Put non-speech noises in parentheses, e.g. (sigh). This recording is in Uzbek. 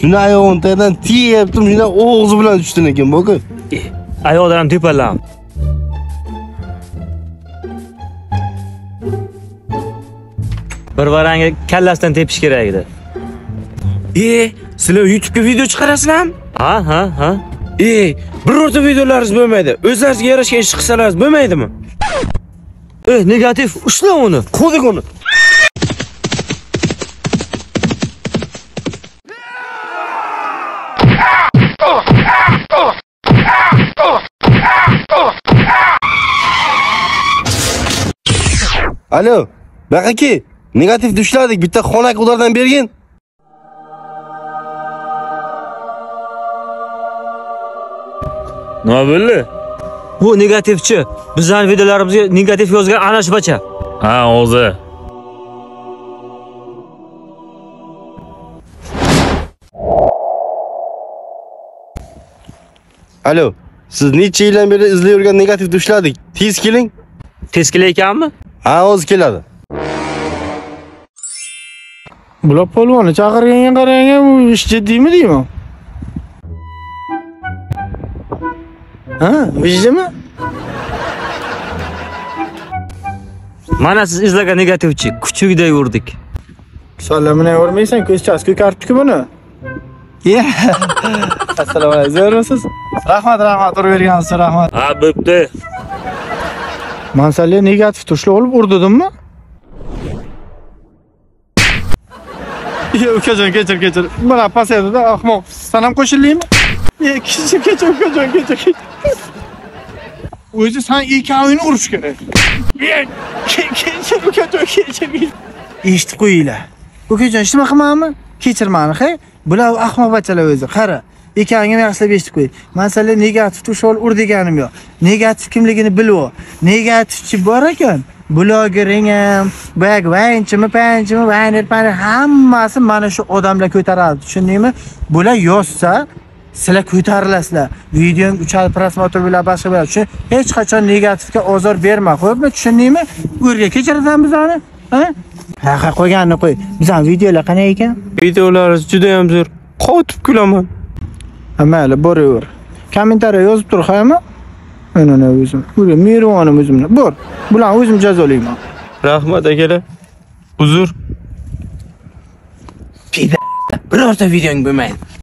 Shuni oyog'ini tagidan tiyaptim, shundan og'zi bilan tushdin ekan, boka. Oyoqdan ham tepalam. Bir varanga kallasidan tepish kerak edi. E, sizlar YouTube'ga video chiqarasizlarmi? Ha, ha, ha. E, birorta videolaringiz bo'lmaydi. O'zlaringizga yarashgan ish qilsalaringiz bo'lmaydimi? Eh, negativ, ushla uni. Qo'ydik uni. Alo, baqaki, negativ dushladik, bitta xonak ulardan bergin. Nima bo'ldi? Bu negativchi. Bizning videolarimizga negativ yozgan ana shu bacha. Ha, o'zi. Alo, siz necha yildan beri izlayvergan negativ dushladik. Tez keling. Tez kelayotganmi? Ha, hozir keladi. Bular polvonni chaqirganga qarang, bu ish jiddiymi deyman? Ha, vijdimi? Mana siz izlagan negativchi. Kuchugida yurdik. Sallamini yormaysan, ko'zchasi ko'kartibdi buni. Ya. (laughs) Assalomu alaykum. Zo'rmisiz? Rahmat, rahmat. Turib bergansiz, rahmat. Ha, bo'pti. Mansalga negativ tushli olib urdidimmi? Yo, ukajon, kechir, kechir. Mana pasaydi-da, ahmoq. San ham qo'shildingmi? Ye, kechir, kechir, ukajon, kechir. kechir. O'zi san ikkovini urish kerak. Ye, ke- kechir, ukajon, kechir. Eshitib qo'yinglar. Ukajon, ishtima qilmanmi? Kechir mani, he? Bular ahmoq bachalar o'zi. Qara. Ekanini yaxshilab eshitib qo'y. Masalan, negativ tushol ur deganim yo'q. Negativ kimligini bilib ol. Negativchi bor ekan. Blogering ham, bag vaynchimi, panchimi, vayner pan hammasi mana shu odamlar ko'taradi. Tushundingmi? Bular yozsa, sizlar ko'tarilasizlar. Videong uchar prosmotr bilan boshqa bilan. Shu hech qachon negativga ozor berma, xo'pmi? Tushundingmi? O'rga kechirasan bizani? Ha? Ha, qo'yganini qo'y. Bizani videolar qanaqa ekan? Videolaringiz juda ham zo'r. Qotib kulaman. Mayli, boraver. Kommentariya yozib tur, haymi? Mana o'zim. Mehribonim o'zimni. Bor. Bularni o'zim jazolayman. Rahmat akalar. Uzr. Birorta videong bo'lmaydi.